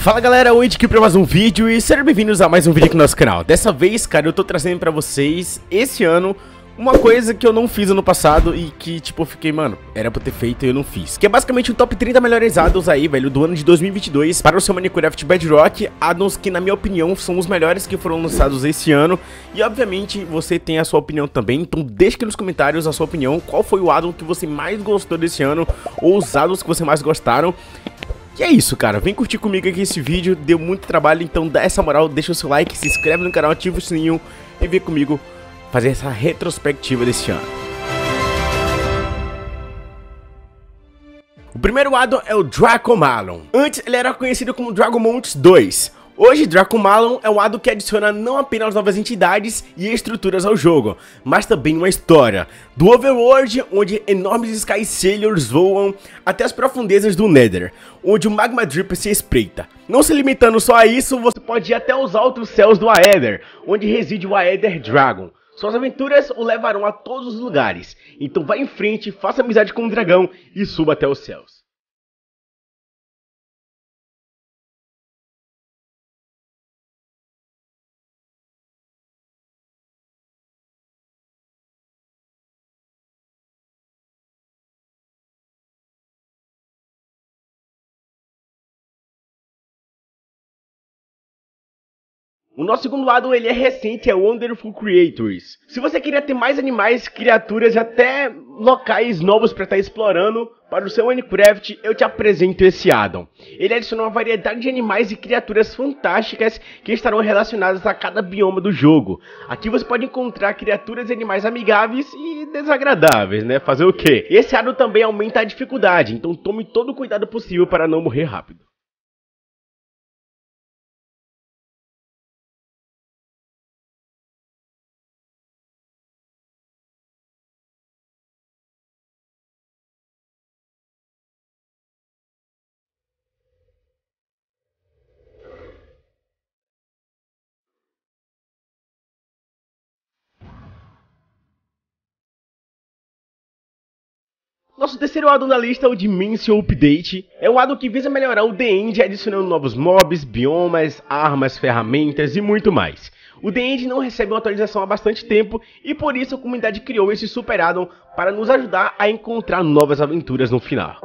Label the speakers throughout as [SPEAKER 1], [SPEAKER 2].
[SPEAKER 1] Fala galera, hoje aqui para mais um vídeo e sejam bem-vindos a mais um vídeo aqui no nosso canal. Dessa vez, cara, eu tô trazendo pra vocês, esse ano, uma coisa que eu não fiz ano passado e que, tipo, eu fiquei, mano, era pra ter feito e eu não fiz. Que é basicamente o top 30 melhores addons aí, velho, do ano de 2022 para o seu Minecraft Bedrock Addons que, na minha opinião, são os melhores que foram lançados esse ano. E, obviamente, você tem a sua opinião também, então deixe aqui nos comentários a sua opinião Qual foi o addon que você mais gostou desse ano, ou os addons que você mais gostaram e é isso, cara. Vem curtir comigo aqui esse vídeo. Deu muito trabalho, então dá essa moral, deixa o seu like, se inscreve no canal, ativa o sininho e vem comigo fazer essa retrospectiva desse ano. O primeiro addon é o Draco Malon. Antes ele era conhecido como Dragon Montes 2. Hoje, Draco Malon é um addon que adiciona não apenas novas entidades e estruturas ao jogo, mas também uma história. Do Overworld, onde enormes Sky Sailors voam, até as profundezas do Nether, onde o Magma Drip se espreita. Não se limitando só a isso, você pode ir até os altos céus do Aether, onde reside o Aether Dragon. Suas aventuras o levarão a todos os lugares, então vá em frente, faça amizade com o dragão e suba até os céus. O nosso segundo lado ele é recente, é Wonderful Creators. Se você queria ter mais animais, criaturas e até locais novos para estar tá explorando para o seu Minecraft, eu te apresento esse addon. Ele adiciona uma variedade de animais e criaturas fantásticas que estarão relacionadas a cada bioma do jogo. Aqui você pode encontrar criaturas e animais amigáveis e desagradáveis, né? Fazer o quê? Esse addon também aumenta a dificuldade, então tome todo o cuidado possível para não morrer rápido. Nosso terceiro addon da lista é o Dimension Update. É um addon que visa melhorar o The End adicionando novos mobs, biomas, armas, ferramentas e muito mais. O The End não recebe uma atualização há bastante tempo e por isso a comunidade criou esse super addon para nos ajudar a encontrar novas aventuras no final.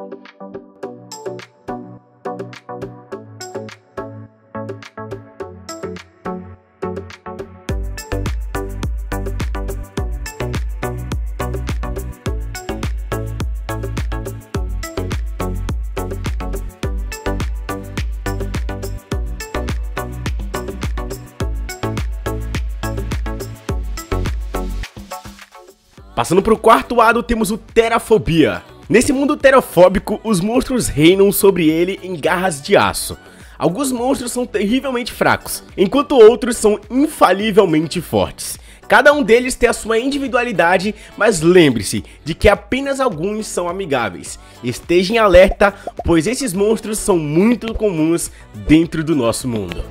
[SPEAKER 1] Passando para o quarto lado, temos o Terafobia. Nesse mundo terafóbico, os monstros reinam sobre ele em garras de aço. Alguns monstros são terrivelmente fracos, enquanto outros são infalivelmente fortes. Cada um deles tem a sua individualidade, mas lembre-se de que apenas alguns são amigáveis. Esteja em alerta, pois esses monstros são muito comuns dentro do nosso mundo.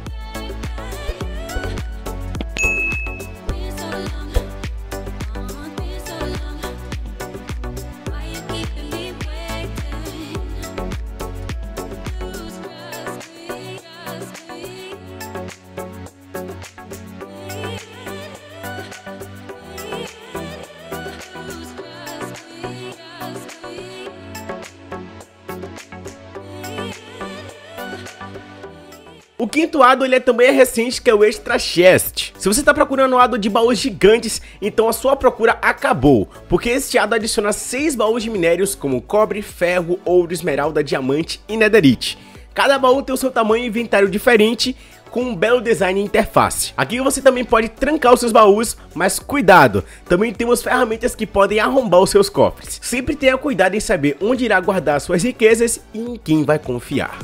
[SPEAKER 1] Addon ele é também é recente, que é o Extra Chest. Se você está procurando um addon de baús gigantes, então a sua procura acabou, porque este addon adiciona 6 baús de minérios como cobre, ferro, ouro, esmeralda, diamante e netherite. Cada baú tem o seu tamanho e inventário diferente, com um belo design e interface. Aqui você também pode trancar os seus baús, mas cuidado, também temos ferramentas que podem arrombar os seus cofres. Sempre tenha cuidado em saber onde irá guardar suas riquezas e em quem vai confiar.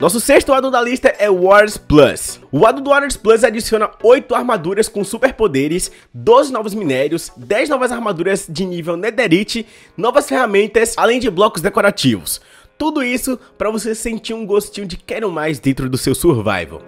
[SPEAKER 1] Nosso sexto addon da lista é Wars Plus. O addon do Wars Plus adiciona 8 armaduras com superpoderes, 12 novos minérios, 10 novas armaduras de nível Netherite, novas ferramentas, além de blocos decorativos. Tudo isso para você sentir um gostinho de quero mais dentro do seu survival.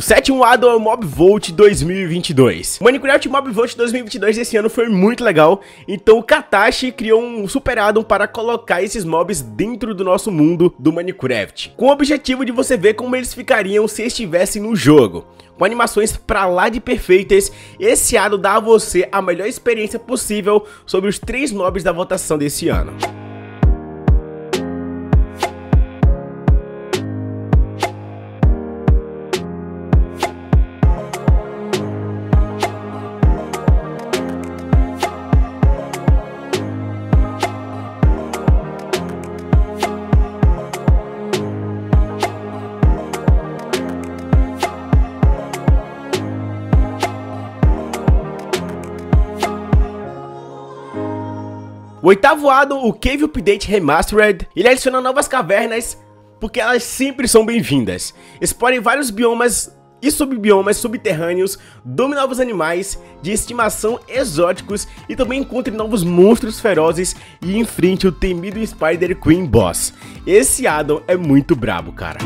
[SPEAKER 1] O sétimo addon Mob Volt 2022. O Minecraft Mob Volt 2022 desse ano foi muito legal, então o Katashi criou um super addon para colocar esses mobs dentro do nosso mundo do Minecraft, com o objetivo de você ver como eles ficariam se estivessem no jogo com animações pra lá de perfeitas, esse addon dá a você a melhor experiência possível sobre os três mobs da votação desse ano. O oitavo addon, o Cave Update Remastered, ele adiciona novas cavernas porque elas sempre são bem-vindas. Explore vários biomas e subbiomas subterrâneos, dome novos animais de estimação exóticos e também encontre novos monstros ferozes e enfrente o temido Spider Queen Boss. Esse addon é muito brabo, cara.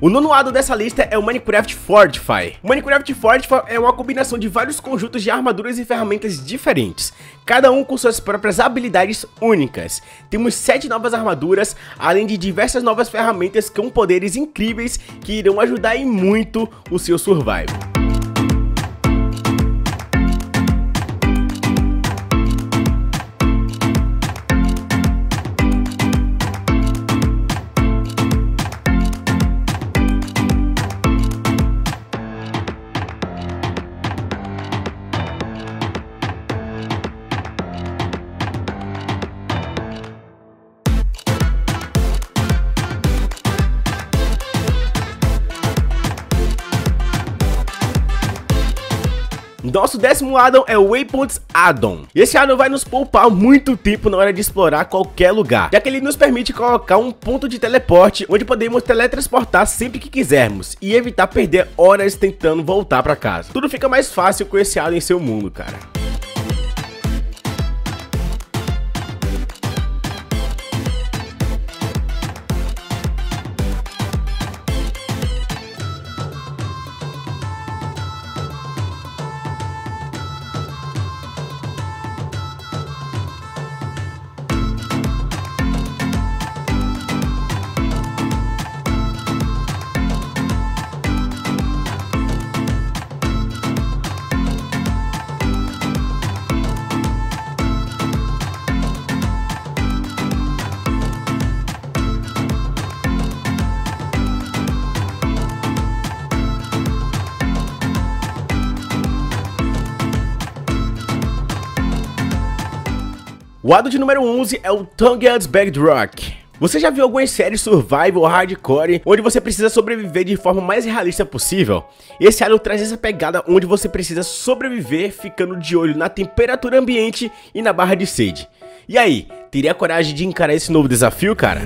[SPEAKER 1] O nono addon dessa lista é o Minecraft Fortify. O Minecraft Fortify é uma combinação de vários conjuntos de armaduras e ferramentas diferentes, cada um com suas próprias habilidades únicas. Temos 7 novas armaduras, além de diversas novas ferramentas com poderes incríveis que irão ajudar em muito o seu survival. Nosso décimo addon é o Waypoints Addon. Esse addon vai nos poupar muito tempo na hora de explorar qualquer lugar, já que ele nos permite colocar um ponto de teleporte onde podemos teletransportar sempre que quisermos e evitar perder horas tentando voltar para casa. Tudo fica mais fácil com esse addon em seu mundo, cara. O addon de número 11 é o Tongue's Bedrock. Você já viu algumas séries survival hardcore onde você precisa sobreviver de forma mais realista possível? Esse addon traz essa pegada onde você precisa sobreviver ficando de olho na temperatura ambiente e na barra de sede. E aí, teria coragem de encarar esse novo desafio, cara?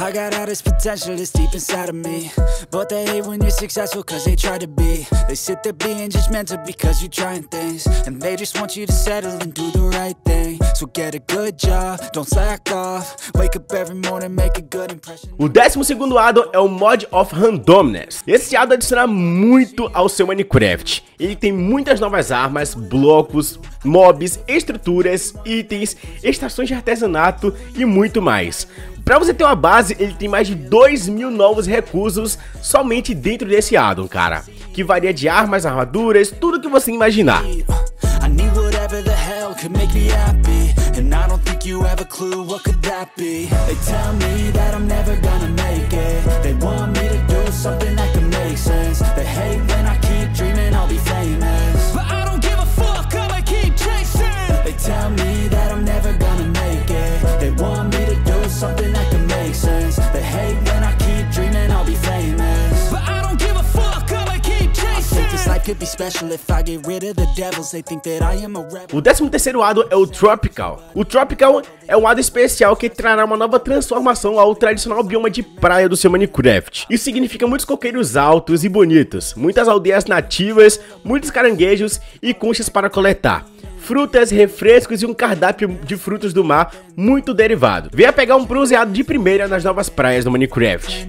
[SPEAKER 1] I got all this potential that's deep inside of me. But they hate when you're successful cause they try to be. They sit there being judgmental because you're trying things. And they just want you to settle and do the right thing. So get a good job, don't slack off. Wake up every morning, make a good impression. O décimo segundo addon é o Mod of Randomness. Esse addon adiciona muito ao seu Minecraft. Ele tem muitas novas armas, blocos, mobs, estruturas, itens, estações de artesanato e muito mais Pra você ter uma base, ele tem mais de 2 mil novos recursos somente dentro desse addon, cara. Que varia de armas, armaduras, tudo que você imaginar. And I O 13 terceiro ado é o Tropical. O Tropical é um ado especial que trará uma nova transformação ao tradicional bioma de praia do seu Minecraft. Isso significa muitos coqueiros altos e bonitos, muitas aldeias nativas, muitos caranguejos e conchas para coletar frutas, refrescos e um cardápio de frutos do mar muito derivado. Venha pegar um bronzeado de primeira nas novas praias do Minecraft.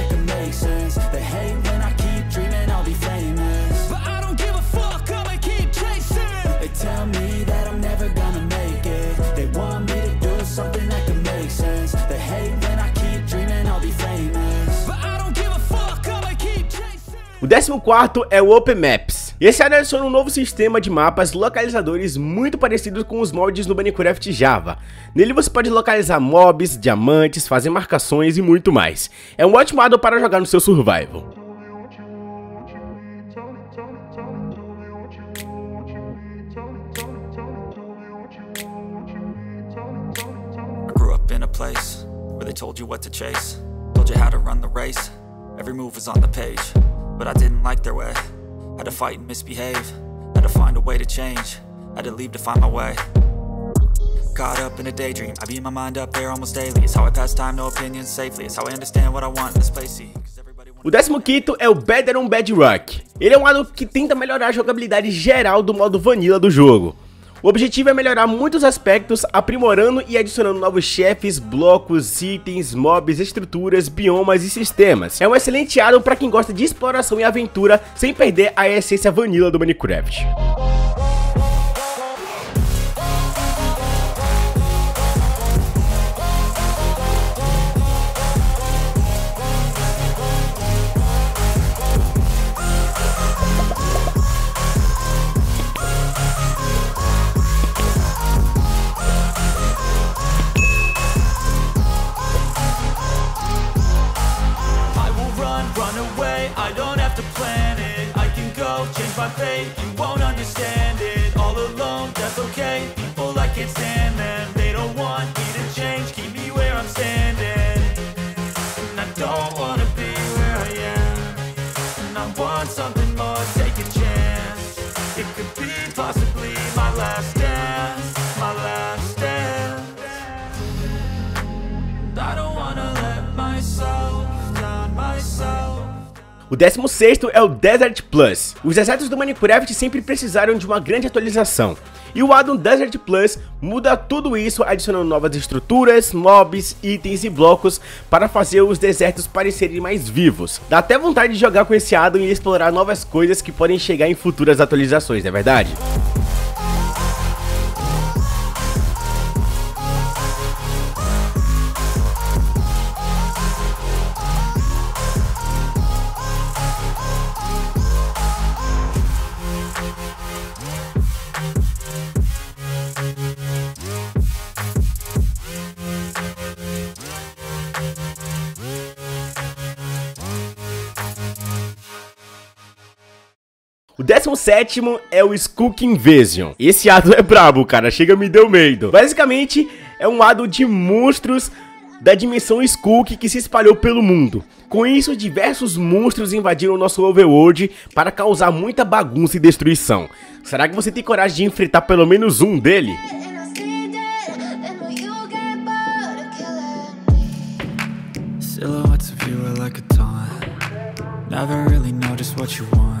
[SPEAKER 1] Décimo quarto é o Open Maps. Esse adiciona um novo sistema de mapas localizadores muito parecido com os mods no Minecraft Java. Nele você pode localizar mobs, diamantes, fazer marcações e muito mais. É um ótimo addon para jogar no seu survival. told you what to chase, told you how to run the race. Every move was on the page but I didn't like their way. Had to fight and misbehave, had to find a way to change, had to leave to find my way. Caught up in a daydream, I beat my mind up there almost daily. It's how I pass time, no opinions safely. It's how I understand what I want in this place. O 15 é o Better on Bedrock. Ele é um modo que tenta melhorar a jogabilidade geral do modo vanilla do jogo. O objetivo é melhorar muitos aspectos, aprimorando e adicionando novos chefes, blocos, itens, mobs, estruturas, biomas e sistemas. É um excelente aro para quem gosta de exploração e aventura sem perder a essência vanilla do Minecraft. O 16 é o Desert Plus. Os desertos do Minecraft sempre precisaram de uma grande atualização. E o addon Desert Plus muda tudo isso adicionando novas estruturas, mobs, itens e blocos para fazer os desertos parecerem mais vivos. Dá até vontade de jogar com esse addon e explorar novas coisas que podem chegar em futuras atualizações, não é verdade? 17 é o Skook Invasion. Esse ado é brabo, cara. Chega me deu medo. Basicamente, é um ado de monstros da dimensão Skook que se espalhou pelo mundo. Com isso, diversos monstros invadiram o nosso overworld para causar muita bagunça e destruição. Será que você tem coragem de enfrentar pelo menos um dele? Silhouettes of you are like a taunt Never really know just what you want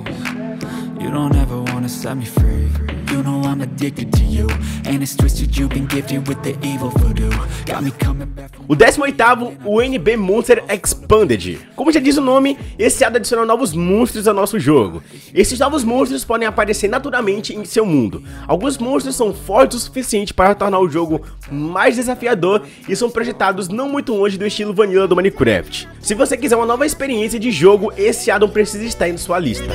[SPEAKER 2] You don't ever wanna set me free You know I'm addicted to you And it's twisted you've been gifted with the evil voodoo Got me coming back
[SPEAKER 1] O 18º, o NB Monster Expanded. Como já diz o nome, esse ADA adiciona novos monstros ao nosso jogo. Esses novos monstros podem aparecer naturalmente em seu mundo. Alguns monstros são fortes o suficiente para tornar o jogo mais desafiador e são projetados não muito longe do estilo vanilla do Minecraft. Se você quiser uma nova experiência de jogo, esse addon precisa estar em sua lista.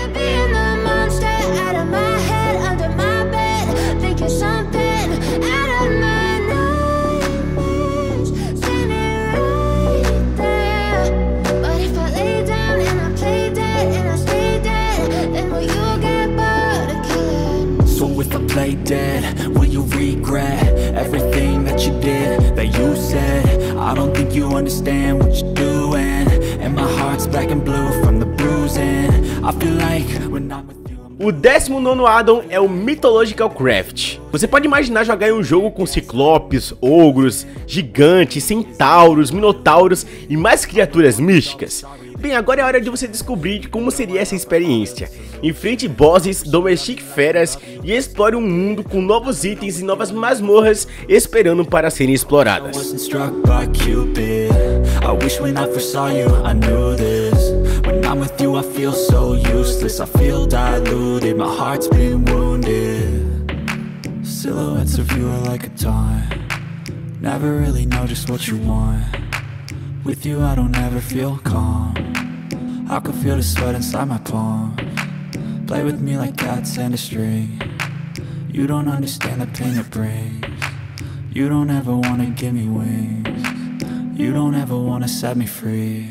[SPEAKER 3] I play dead, will you
[SPEAKER 2] regret Everything that you did, that you said I don't think you understand what you're doing And my heart's black and blue from the bruising I feel like when I'm with
[SPEAKER 1] O 19 addon é o Mythological Craft. Você pode imaginar jogar em um jogo com ciclopes, ogros, gigantes, centauros, minotauros e mais criaturas místicas? Bem, agora é hora de você descobrir como seria essa experiência. Enfrente bosses, domestique feras e explore um mundo com novos itens e novas masmorras esperando para serem exploradas.
[SPEAKER 2] Silhouettes of you are like a taunt. Never really know just what you want. With you I don't ever feel calm I can feel the sweat inside my palm Play with me like cats and a string You don't understand the pain it brings You don't ever wanna give me wings You don't ever wanna set me free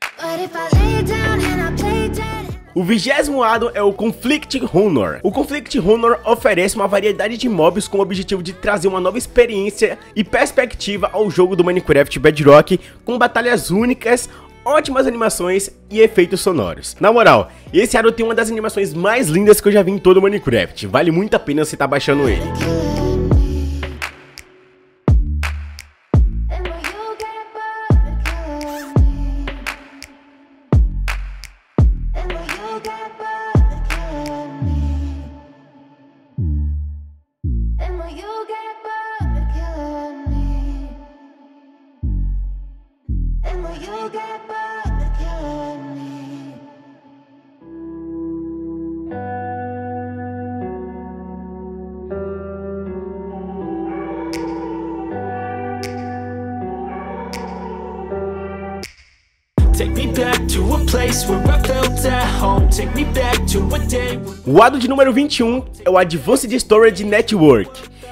[SPEAKER 3] But if I lay down and I play dead.
[SPEAKER 1] O vigésimo addon é o Conflict Honor. O Conflict Honor oferece uma variedade de mobs com o objetivo de trazer uma nova experiência e perspectiva ao jogo do Minecraft Bedrock, com batalhas únicas, ótimas animações e efeitos sonoros. Na moral, esse addon tem uma das animações mais lindas que eu já vi em todo o Minecraft. Vale muito a pena você estar baixando ele. O addon de número 21 é o Advanced Storage Network.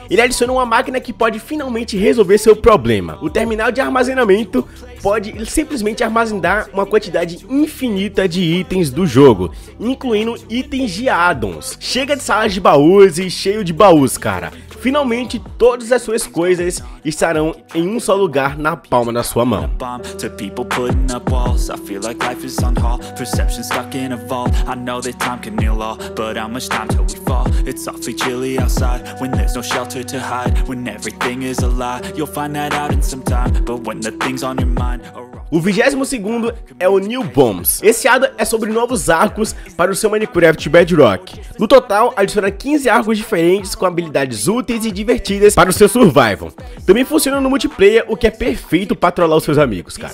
[SPEAKER 1] Ele adiciona uma máquina que pode finalmente resolver seu problema. O terminal de armazenamento pode simplesmente armazenar uma quantidade infinita de itens do jogo, incluindo itens de addons. Chega de salas de baús e cheio de baús, cara. Finalmente, todas as suas coisas estarão em um só lugar na palma da sua mão. O 22 é o New Bombs. Esse addon é sobre novos arcos para o seu Minecraft Bedrock. No total, adiciona 15 arcos diferentes com habilidades úteis e divertidas para o seu survival. Também funciona no multiplayer, o que é perfeito para trollar os seus amigos, cara.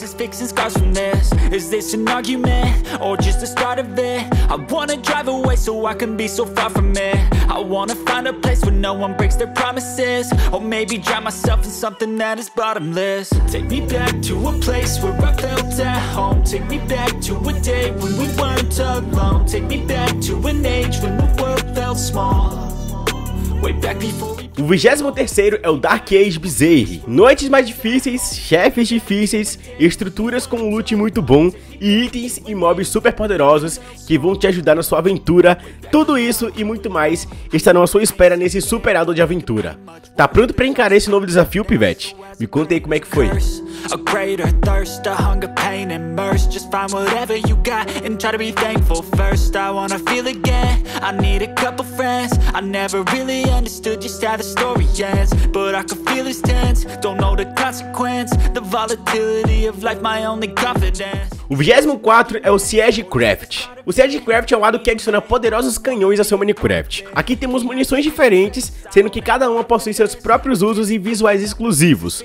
[SPEAKER 2] Take me back to a place where I felt at home. Take me back to a day when we weren't alone. Take me back to an age when the world felt small. Way back before we
[SPEAKER 1] O 23 é o Dark Age Bizarre. Noites mais difíceis, chefes difíceis, estruturas com loot muito bom e itens e mobs super poderosos que vão te ajudar na sua aventura. Tudo isso e muito mais estarão à sua espera nesse superado de aventura. Tá pronto pra encarar esse novo desafio, Pivete? Me conta aí como é que foi.
[SPEAKER 2] A greater thirst, a hunger, pain, and Just find whatever you got and try to be thankful first I wanna feel again, I need a couple friends I never really understood just how story ends But I can feel tense, don't know the consequence The volatility of life, my only confidence
[SPEAKER 1] O 24 é o Siege Craft. O Siege Craft é um lado que adiciona poderosos canhões ao seu Minecraft. Aqui temos munições diferentes, sendo que cada uma possui seus próprios usos e visuais exclusivos.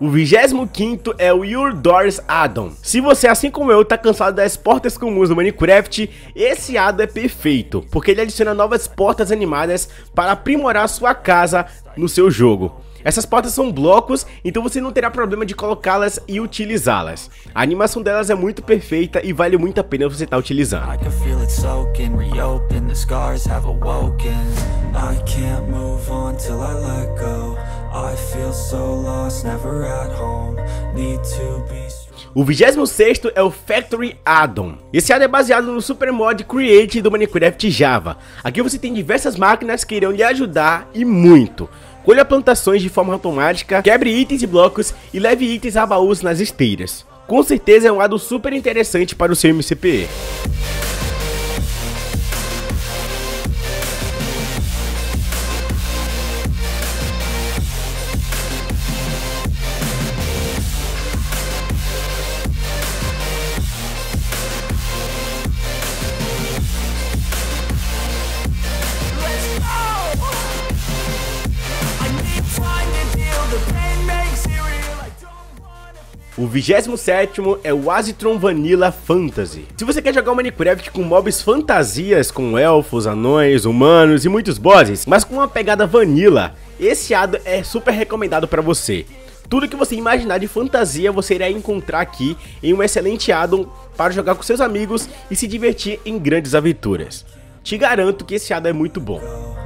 [SPEAKER 1] O 25 é o Your Doors Addon. Se você, assim como eu, tá cansado das portas comuns do Minecraft, esse addon é perfeito, porque ele adiciona novas portas animadas para aprimorar sua casa no seu jogo. Essas portas são blocos, então você não terá problema de colocá-las e utilizá-las. A animação delas é muito perfeita e vale muito a pena você estar tá utilizando.
[SPEAKER 2] I
[SPEAKER 1] O 26 é o Factory Addon. Esse addon é baseado no Super Mod Create do Minecraft Java. Aqui você tem diversas máquinas que irão lhe ajudar e muito. Colha plantações de forma automática, quebre itens e blocos e leve itens a baús nas esteiras. Com certeza é um lado super interessante para o seu MCPE. O 27 é o Azitron Vanilla Fantasy. Se você quer jogar um Minecraft com mobs fantasias, com elfos, anões, humanos e muitos bosses, mas com uma pegada vanilla, esse addon é super recomendado para você. Tudo que você imaginar de fantasia você irá encontrar aqui em um excelente addon para jogar com seus amigos e se divertir em grandes aventuras. Te garanto que esse addon é muito bom.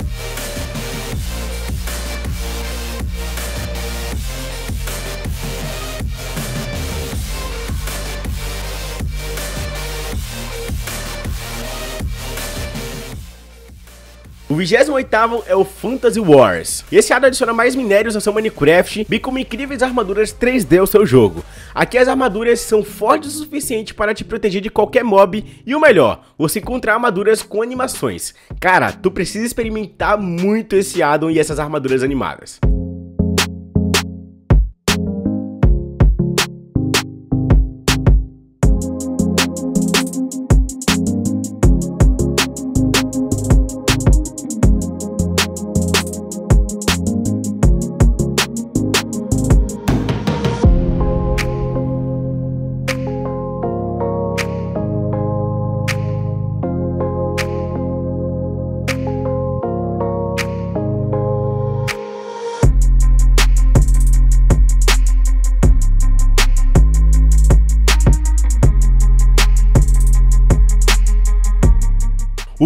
[SPEAKER 1] O 28 é o Fantasy Wars. Esse addon adiciona mais minérios ao seu Minecraft, bem como incríveis armaduras 3D ao seu jogo. Aqui as armaduras são fortes o suficiente para te proteger de qualquer mob e o melhor, você encontrar armaduras com animações. Cara, tu precisa experimentar muito esse addon e essas armaduras animadas.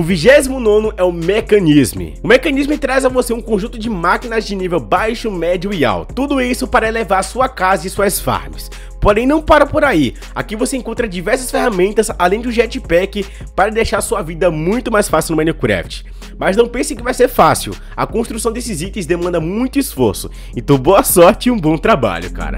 [SPEAKER 1] 29 é o Mecanismo. O Mecanismo traz a você um conjunto de máquinas de nível baixo, médio e alto. Tudo isso para elevar sua casa e suas farms. Porém, não para por aí. Aqui você encontra diversas ferramentas, além do jetpack, para deixar sua vida muito mais fácil no Minecraft. Mas não pense que vai ser fácil. A construção desses itens demanda muito esforço. Então, boa sorte e um bom trabalho, cara.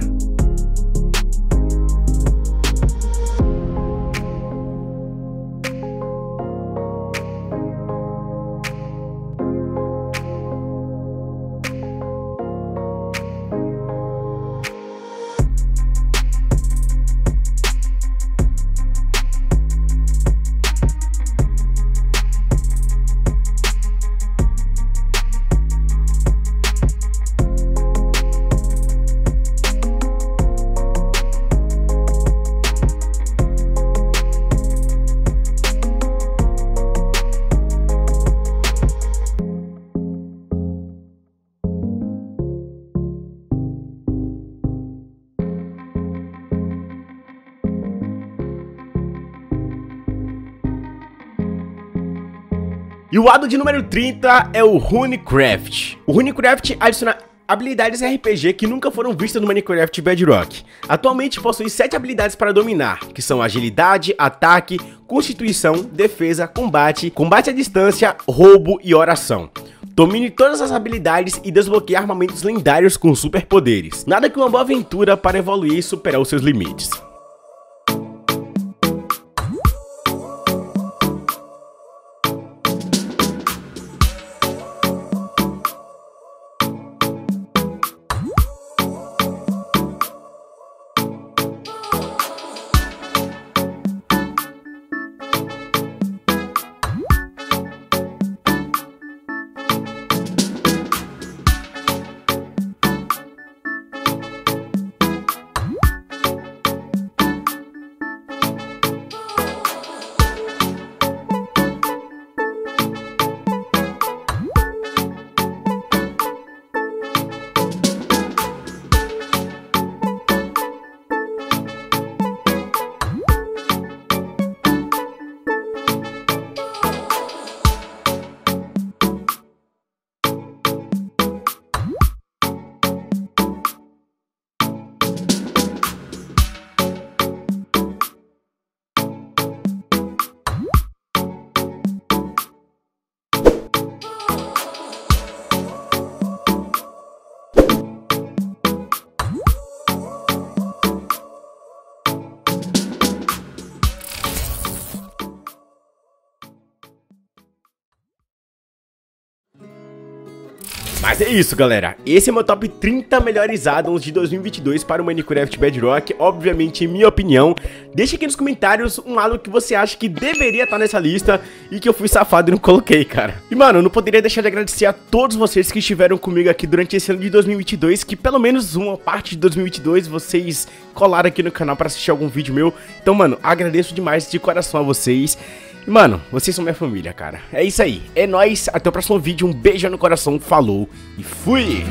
[SPEAKER 1] E o lado de número 30 é o Runecraft. O Runecraft adiciona habilidades RPG que nunca foram vistas no Minecraft Bedrock. Atualmente possui 7 habilidades para dominar, que são agilidade, ataque, constituição, defesa, combate, combate à distância, roubo e oração. Domine todas as habilidades e desbloqueie armamentos lendários com superpoderes. Nada que uma boa aventura para evoluir e superar os seus limites. Mas é isso, galera. Esse é meu top 30 melhores addons de 2022 para o Minecraft Bedrock. Obviamente, em minha opinião. Deixa aqui nos comentários um addon que você acha que deveria estar nessa lista e que eu fui safado e não coloquei, cara. E, mano, eu não poderia deixar de agradecer a todos vocês que estiveram comigo aqui durante esse ano de 2022, que pelo menos uma parte de 2022 vocês colaram aqui no canal para assistir algum vídeo meu. Então, mano, agradeço demais de coração a vocês. Mano, vocês são minha família, cara. É isso aí. É nóis. Até o próximo vídeo. Um beijo no coração. Falou e fui!